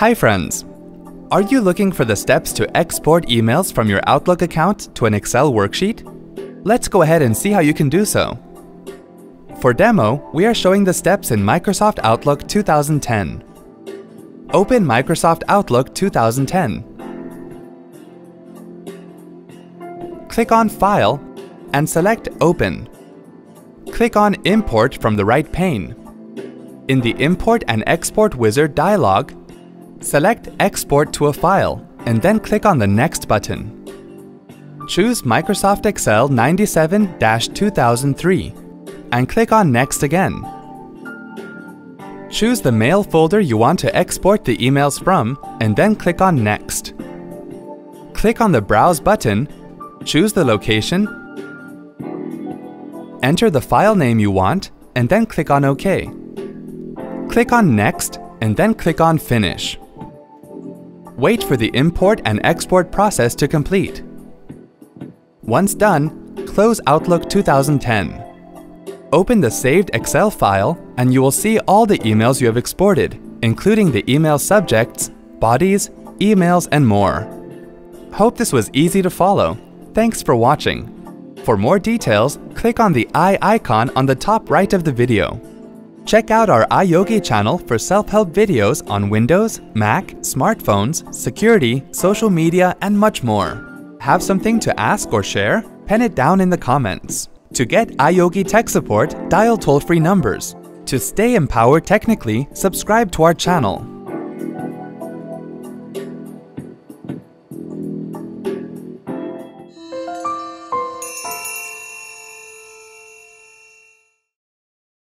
Hi friends! Are you looking for the steps to export emails from your Outlook account to an Excel worksheet? Let's go ahead and see how you can do so. For demo, we are showing the steps in Microsoft Outlook 2010. Open Microsoft Outlook 2010. Click on File and select Open. Click on Import from the right pane. In the Import and Export Wizard dialog, select Export to a file and then click on the Next button. Choose Microsoft Excel 97-2003 and click on Next again. Choose the mail folder you want to export the emails from and then click on Next. Click on the Browse button, choose the location, enter the file name you want, and then click on OK. Click on Next and then click on Finish. Wait for the import and export process to complete. Once done, close Outlook 2010. Open the saved Excel file and you will see all the emails you have exported, including the email subjects, bodies, emails, and more. Hope this was easy to follow. Thanks for watching. For more details, click on the eye icon on the top right of the video. Check out our iYogi channel for self-help videos on Windows, Mac, smartphones, security, social media, and much more. Have something to ask or share? Pen it down in the comments. To get iYogi tech support, dial toll-free numbers. To stay empowered technically, subscribe to our channel.